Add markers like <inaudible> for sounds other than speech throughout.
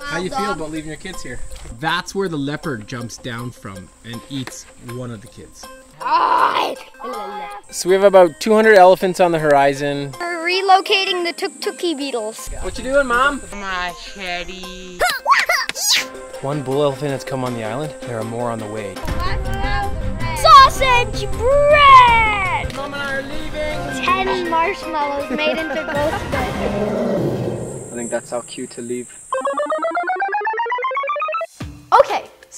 How you feel about leaving your kids here? That's where the leopard jumps down from and eats one of the kids. So we have about 200 elephants on the horizon. We're relocating the toktokkie beetles. What you doing, Mom? Machete. One bull elephant has come on the island. There are more on the way. Sausage bread! Mom and I are leaving. Ten marshmallows made into ghost bread. I think that's our cue to leave.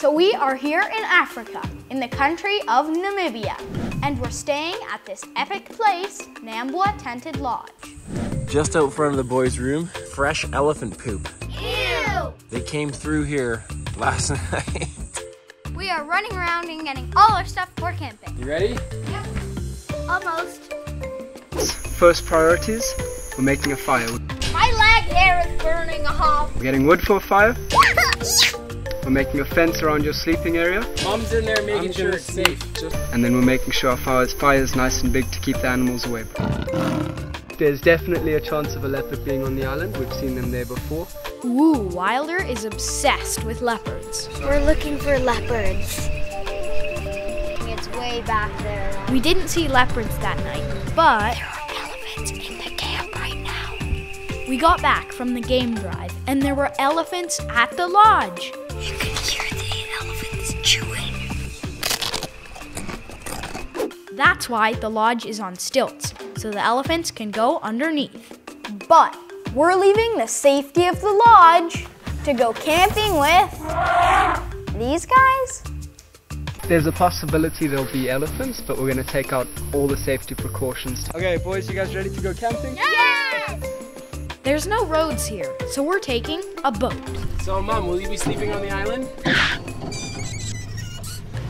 So we are here in Africa, in the country of Namibia, and we're staying at this epic place, Nambwa Tented Lodge. Just out front of the boys' room, fresh elephant poop. Ew! They came through here last <laughs> night. We are running around and getting all our stuff for camping. You ready? Yep. Almost. First priorities, we're making a fire. My leg hair is burning off. We're getting wood for a fire. <laughs> We're making a fence around your sleeping area. Mom's in there making I'm sure it's safe. And then we're making sure our fire's, fire's nice and big to keep the animals away. There's definitely a chance of a leopard being on the island. We've seen them there before. Woo, Wilder is obsessed with leopards. We're looking for leopards. It's way back there. We didn't see leopards that night, but There are Elephants in the camp right now. We got back from the game drive and there were elephants at the lodge. You can hear the elephants chewing. That's why the lodge is on stilts, so the elephants can go underneath. But we're leaving the safety of the lodge to go camping with these guys. There's a possibility there'll be elephants, but we're going to take out all the safety precautions. Okay, boys, you guys ready to go camping? There's no roads here, so we're taking a boat. So, Mom, will you be sleeping on the island?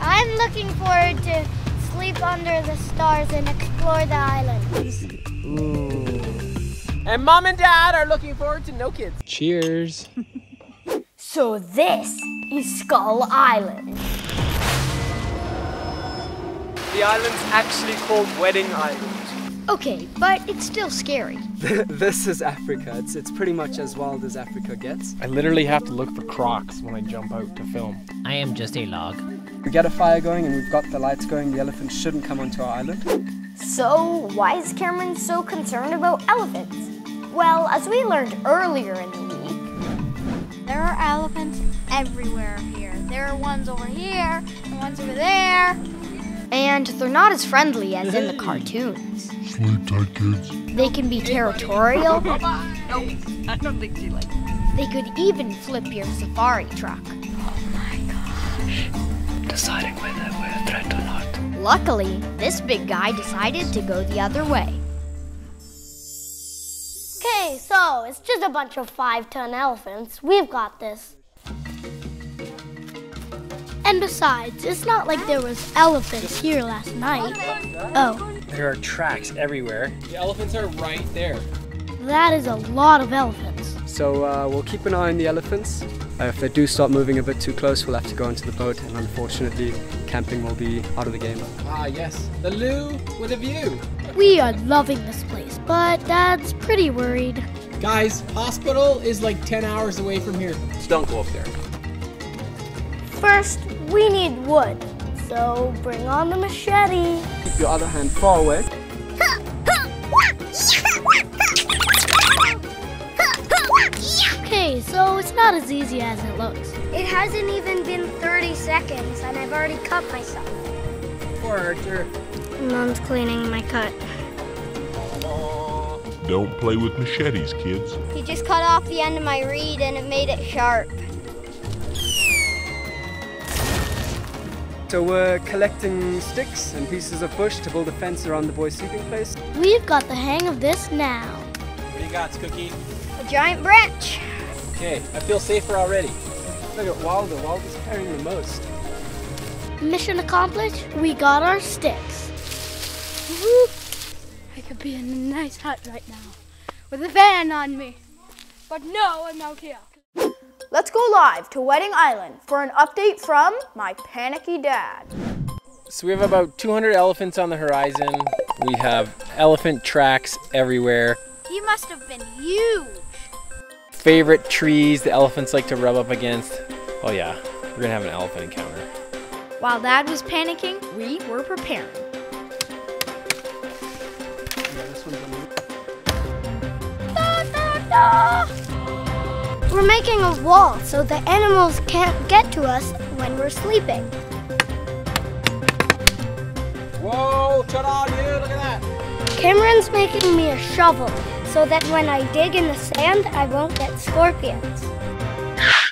I'm looking forward to sleep under the stars and explore the island. And Mom and Dad are looking forward to no kids. Cheers. <laughs> So this is Skull Island. The island's actually called Wedding Island. Okay, but it's still scary. <laughs> this is Africa. It's, it's pretty much as wild as Africa gets. I literally have to look for crocs when I jump out to film. I am just a log. We get a fire going and we've got the lights going. The elephants shouldn't come onto our island. So, why is Cameron so concerned about elephants? Well, as we learned earlier in the week, there are elephants everywhere here. There are ones over here, and ones over there. And they're not as friendly as in the cartoons. Sleep tight, kids. They can be territorial. <laughs> No, I don't think she likes They could even flip your safari truck. Oh my gosh. Deciding whether we're a threat or not. Luckily, this big guy decided to go the other way. Okay, so it's just a bunch of five ton elephants. We've got this. And besides, it's not like there was elephants here last night. Oh, There are tracks everywhere. The elephants are right there. that is a lot of elephants. So uh, we'll keep an eye on the elephants. Uh, if they do start moving a bit too close, we'll have to go into the boat, and unfortunately, camping will be out of the game. Ah, yes. The loo with a view. We are loving this place, but Dad's pretty worried. Guys, hospital is like 10 hours away from here. So don't go up there. First, we need wood. So bring on the machete. Keep your other hand forward. Okay, so it's not as easy as it looks. It hasn't even been 30 seconds and I've already cut myself. Poor Archer. Mom's cleaning my cut. Don't play with machetes, kids. He just cut off the end of my reed and it made it sharp. So we're collecting sticks and pieces of bush to build a fence around the boys' sleeping place. We've got the hang of this now. What do you got, Cookie? A giant branch. Okay, I feel safer already. Look at Wilder. Wilder's carrying the most. Mission accomplished. We got our sticks. I could be in a nice hut right now with a fan on me. But no, I'm out here. Let's go live to Wedding Island for an update from my panicky dad. So we have about 200 elephants on the horizon. We have elephant tracks everywhere. He must have been huge. favorite trees the elephants like to rub up against. Oh yeah, we're gonna have an elephant encounter. While Dad was panicking, we were preparing. We're making a wall so the animals can't get to us when we're sleeping. Whoa, ta-da, dude, look at that. Cameron's making me a shovel so that when I dig in the sand, I won't get scorpions.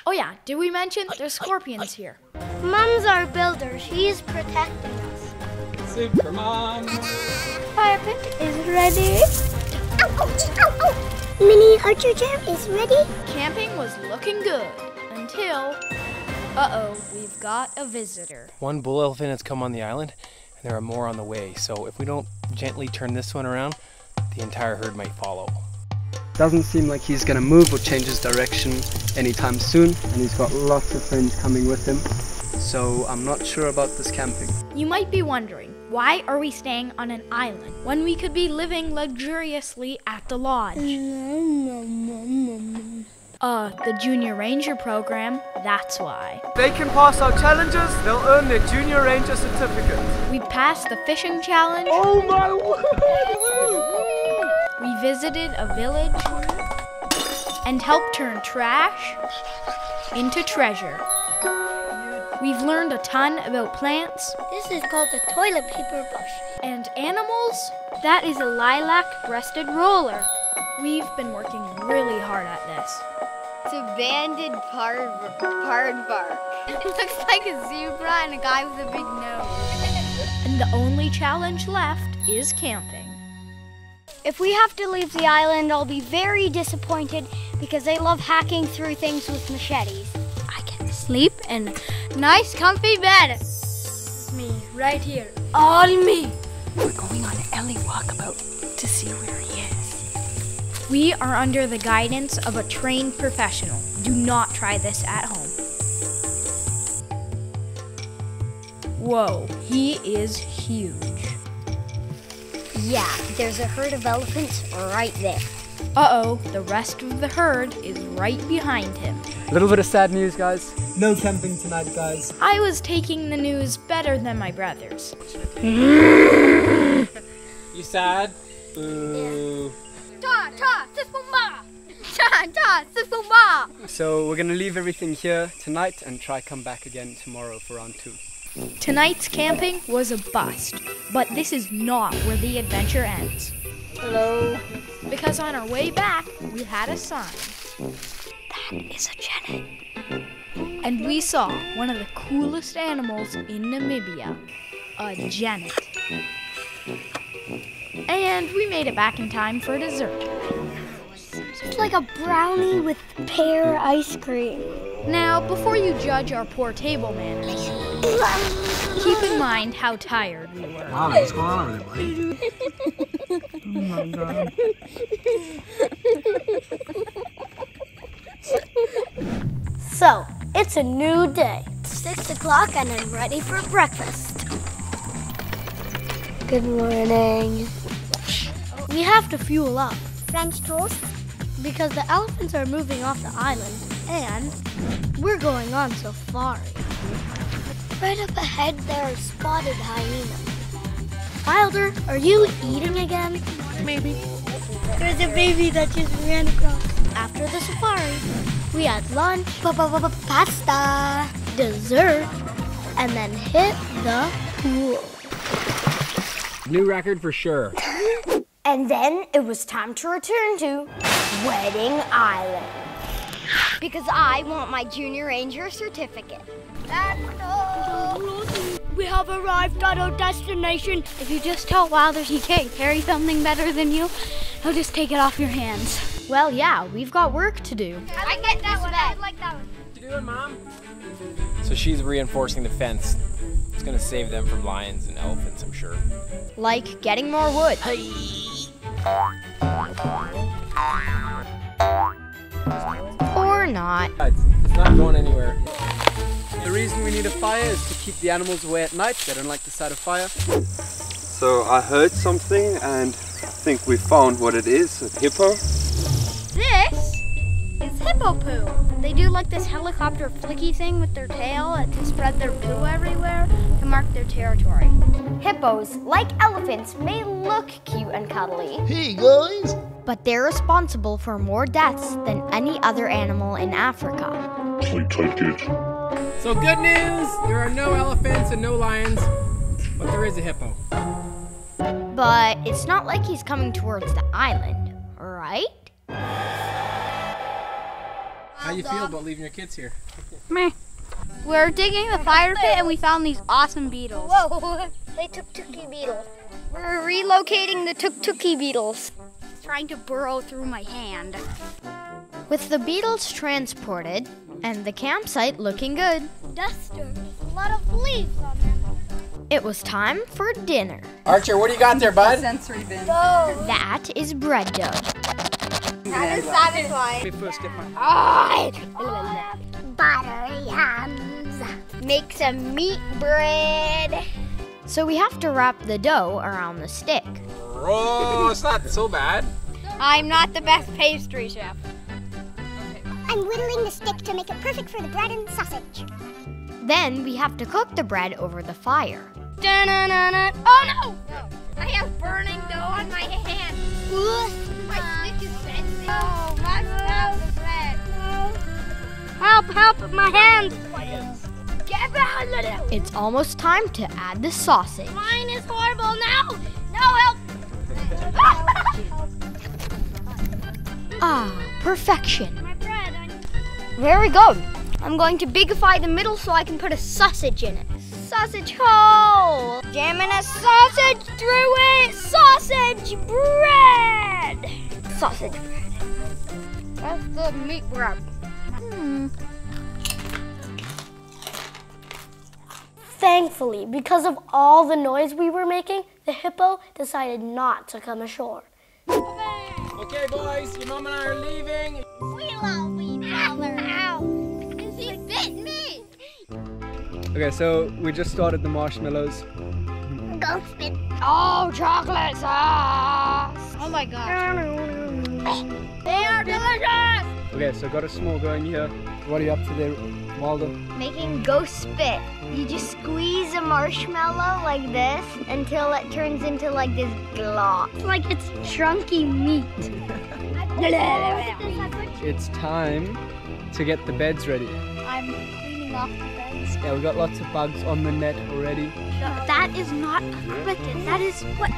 Oh yeah, did we mention there's scorpions here? Mom's our builder. She's protecting us. Super mom. Fire pit is ready. Mini archer chair is ready. Camping was looking good until, uh-oh, we've got a visitor. One bull elephant has come on the island, and there are more on the way. So if we don't gently turn this one around, the entire herd might follow. Doesn't seem like he's gonna move or change his direction anytime soon, and he's got lots of friends coming with him. So I'm not sure about this camping. You might be wondering, why are we staying on an island when we could be living luxuriously at the lodge? Uh, the Junior Ranger program, that's why. They can pass our challenges, they'll earn their Junior Ranger certificate. We passed the fishing challenge. Oh my word! We visited a village and helped turn trash into treasure. We've learned a ton about plants This is called a toilet paper bush. and animals. That is a lilac breasted roller. We've been working really hard at this. It's a banded pard, bark. <laughs> It looks like a zebra and a guy with a big nose. And the only challenge left is camping. If we have to leave the island, I'll be very disappointed because they love hacking through things with machetes. I get to sleep in a nice, comfy bed. It's me, right here. All me. We're going on an Ellie walkabout to see where he is. We are under the guidance of a trained professional. Do not try this at home. Whoa, he is huge. Yeah, there's a herd of elephants right there. Uh oh, the rest of the herd is right behind him. A little bit of sad news, guys. No camping tonight, guys. I was taking the news better than my brothers. <laughs> You sad? Boo. Ta ta. <laughs> Ta ta. So we're gonna leave everything here tonight and try come back again tomorrow for round two. Tonight's camping was a bust, but this is not where the adventure ends. Hello. Because on our way back, we had a sign. That is a genet. And we saw one of the coolest animals in Namibia, a genet. And we made it back in time for dessert. It's like a brownie with pear ice cream. Now, before you judge our poor table manners, keep in mind how tired we were. Wow, what's going on over there, buddy? oh my god. So, it's a new day. Six o'clock and I'm ready for breakfast. Good morning. We have to fuel up. French toast? Because the elephants are moving off the island and we're going on safari. Right up ahead there are spotted hyenas. Wilder, are you eating again? Maybe. There's a baby that just ran across. After the safari, we had lunch, pa- pa- pa- pa- pasta, dessert, and then hit the pool. New record for sure. And then it was time to return to Wedding Island. Because I want my Junior Ranger certificate. We have arrived at our destination. If you just tell Wilder he can't carry something better than you, he'll just take it off your hands. Well, yeah, we've got work to do. I get that one. I like that one. What you doing, mom? So she's reinforcing the fence. It's gonna save them from lions and elephants, I'm sure. Like getting more wood. Hey. Or not. It's it's not going anywhere. The reason we need a fire is to keep the animals away at night. They don't like the sight of fire. So I heard something and I think we found what it is, a hippo. This is hippo poo. They do like this helicopter flicky thing with their tail to spread their poo everywhere to mark their territory. Hippos, like elephants, may look cute and cuddly. Hey guys! But they're responsible for more deaths than any other animal in Africa. Sleep tight, kids. So good news, there are no elephants and no lions, but there is a hippo. But it's not like he's coming towards the island, right? How you feel about leaving your kids here? Meh. We're digging the fire pit and we found these awesome beetles. Whoa, <laughs> they toktokkie beetles. We're relocating the toktokkie beetles. Trying to burrow through my hand. With the beetles transported and the campsite looking good, Duster. A lot of leaves on them. it was time for dinner. Archer, what do you got there, bud? Sensory bin. That is bread dough. That is satisfying. Let me first get my. Butter yams. Make some meat bread. So we have to wrap the dough around the stick. Oh, it's not so bad. I'm not the best pastry chef. I'm whittling the stick to make it perfect for the bread and sausage. Then we have to cook the bread over the fire. Oh! Help, my hands. Get back a. It's almost time to add the sausage. Mine is horrible now. No help. <laughs> Ah, perfection. my bread. I- Very good. I'm going to bigify the middle so I can put a sausage in it. Sausage hole! Jamming a sausage through it! Sausage bread! Sausage bread. That's the meat bread. Thankfully, because of all the noise we were making, the hippo decided not to come ashore. Okay, boys, your mom and I are leaving. We love each other. Ow. He bit me. Okay, so we just started the marshmallows. Go spit. Oh, chocolate sauce. Oh my gosh. They are delicious. Okay, so got a small going here. What are you up to there, Waldo? Making ghost spit. You just squeeze a marshmallow like this until it turns into like this glob. Like it's chunky meat. <laughs> It's time to get the beds ready. I'm cleaning off the beds. Yeah, we got lots of bugs on the net already. That is not a cricket. That is what?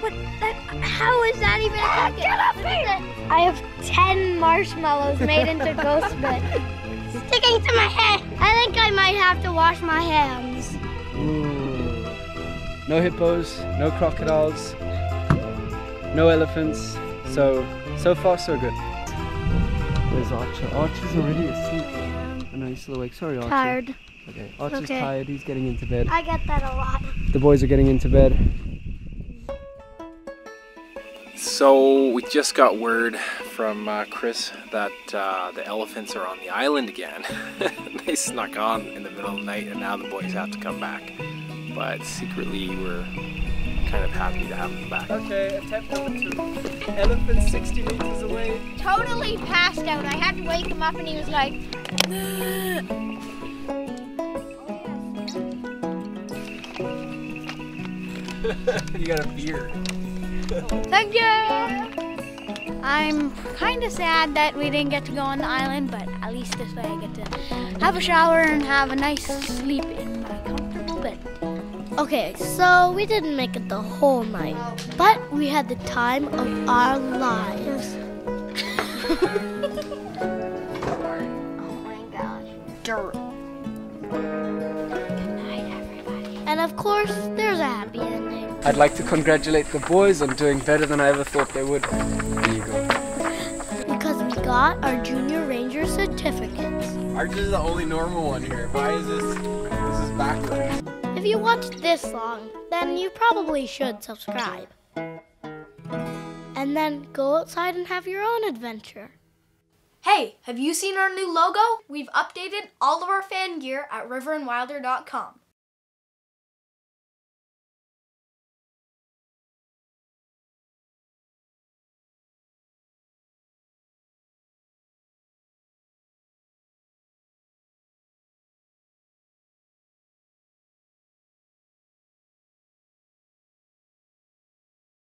What? That, how is that even ah, a cricket? Get up here! I have 10 marshmallows made into ghost spit. <laughs> Sticking to my head. I think I might have to wash my hands. Ooh. No hippos, no crocodiles, no elephants. So, so far so good. Where's Archer? Archer's already asleep. I know he's still awake. Sorry, Archer. Tired. Okay, Archer's Okay. tired. He's getting into bed. I get that a lot. The boys are getting into bed. So we just got word from uh, Chris that uh, the elephants are on the island again. <laughs> they snuck on in the middle of the night, and now the boys have to come back. But secretly, we're kind of happy to have them back. Okay, attempt number two. Elephant 60 meters away. Totally passed out. I had to wake him up, and he was like, <laughs> you got a beard. "Thank you." I'm kind of sad that we didn't get to go on the island, but at least this way I get to have a shower and have a nice sleep in my comfortable bed. Okay, so we didn't make it the whole night, but we had the time of our lives. Oh my gosh. Dirt. And of course, there's a happy ending. I'd like to congratulate the boys on doing better than I ever thought they would. There you go. Because we got our Junior Ranger certificates. Archer's the only normal one here. Why is this? This is backwards. If you watched this long, then you probably should subscribe. And then go outside and have your own adventure. Hey, have you seen our new logo? We've updated all of our fan gear at riverandwilder.com.